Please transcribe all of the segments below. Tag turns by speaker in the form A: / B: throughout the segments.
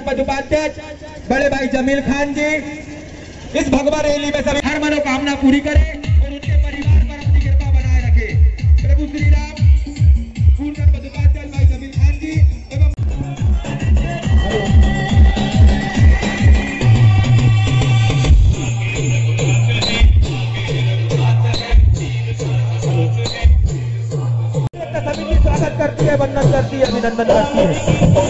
A: उपाध्यक्ष बड़े भाई जमील खान जी, इस भगवा रैली में सभी हर मनोकामना पूरी करें और उनके परिवार पर अपनी कृपा बनाए रखे। प्रभु श्री राम स्वागत करती है, वंदन करती है, अभिनंदन करती है।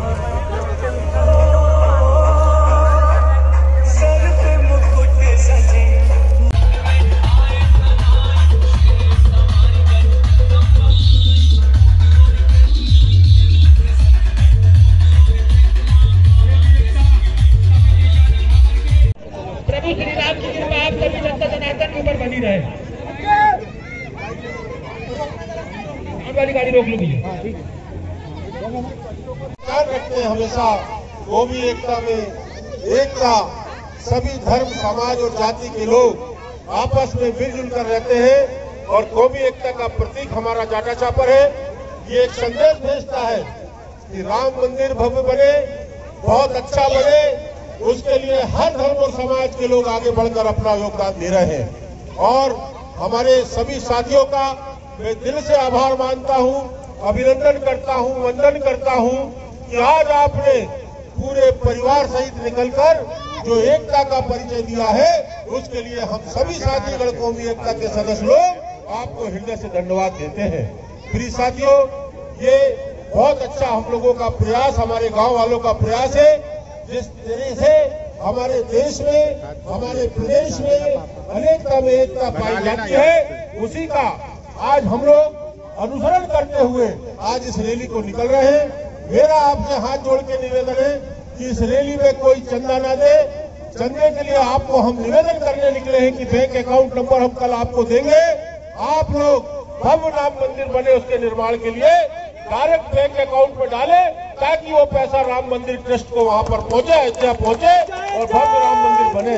A: प्रभु
B: कौमी एकता में एकता, सभी धर्म, समाज और जाति के लोग आपस में मिलजुल कर रहते हैं और कौमी एकता का प्रतीक हमारा जाटा चापर है। ये एक संदेश भेजता है कि राम मंदिर भव्य बने, बहुत अच्छा बने, उसके लिए हर धर्म और समाज के लोग आगे बढ़कर अपना योगदान दे रहे हैं। और हमारे सभी साथियों का मैं दिल से आभार मानता हूँ, अभिनंदन करता हूँ, वंदन करता हूँ कि आज आपने पूरे परिवार सहित निकलकर जो एकता का परिचय दिया है, उसके लिए हम सभी साथी गण कौमी एकता के सदस्य लोग आपको हृदय से धन्यवाद देते हैं। प्रिय साथियों, ये बहुत अच्छा हम लोगों का प्रयास, हमारे गाँव वालों का प्रयास है। जिस तरह से हमारे देश में, हमारे प्रदेश में अनेकता में एकता पाई जाती है, उसी का आज हम लोग अनुसरण करते हुए आज इस रैली को निकल रहे हैं। मेरा आपसे हाथ जोड़ के निवेदन है कि इस रैली में कोई चंदा ना दे। चंदे के लिए आपको हम निवेदन करने निकले हैं कि बैंक अकाउंट नंबर हम कल आपको देंगे। आप लोग भव्य राम मंदिर बने उसके निर्माण के लिए डायरेक्ट बैंक अकाउंट में डाले ताकि वो पैसा राम मंदिर ट्रस्ट को वहाँ पर पहुँचे, अयोध्या पहुँचे और भव्य राम मंदिर बने।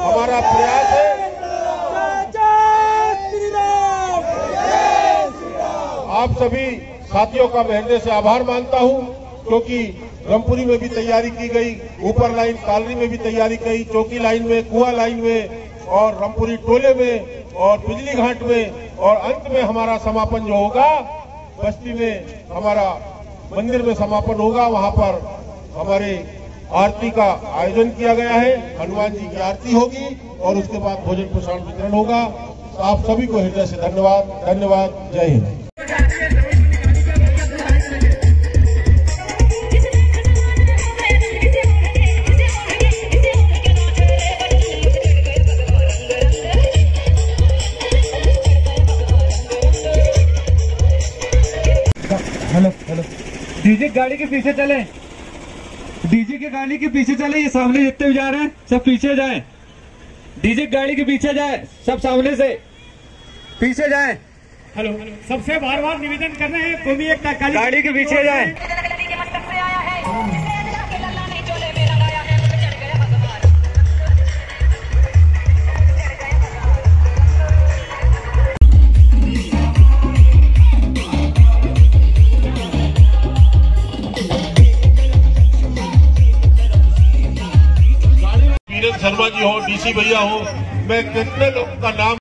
B: हमारा प्रयास है। आप सभी साथियों का मैं हृदय से आभार मानता हूँ, क्योंकि ब्रह्मपुरी में भी तैयारी की गई, ऊपर लाइन कालरी में भी तैयारी की चौकी लाइन में, कुआ लाइन में, और रमपुरी टोले में, और बिजली घाट में, और अंत में हमारा समापन जो होगा, बस्ती में हमारा मंदिर में समापन होगा, वहाँ पर हमारे आरती का आयोजन किया गया है, हनुमान जी की आरती होगी, और उसके बाद भोजन प्रसाद वितरण होगा। आप सभी को हृदय से धन्यवाद धन्यवाद, जय हिंद।
A: डीजे गाड़ी के पीछे चले। डीजे के गाड़ी के पीछे चले ये सामने जितने भी जा रहे हैं सब पीछे जाए। डीजे गाड़ी के पीछे जाए सब सामने से। पीछे जाए।
C: हेलो सबसे बार बार निवेदन कर रहे हैं कौमी एकता
A: गाड़ी के पीछे जाएँ।
B: भैया हो। मैं कितने लोगों का नाम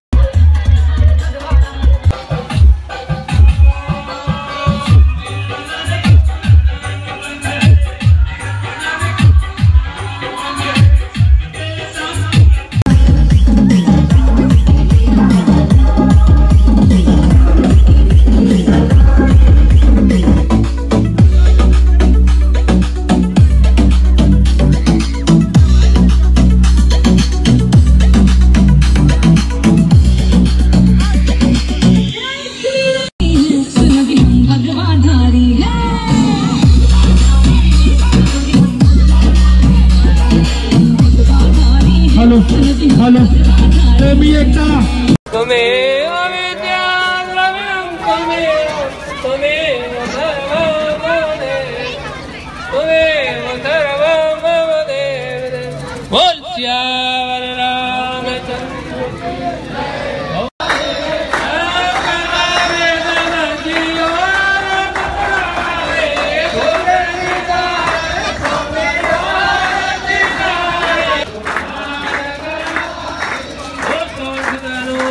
D: En mi está. Claro.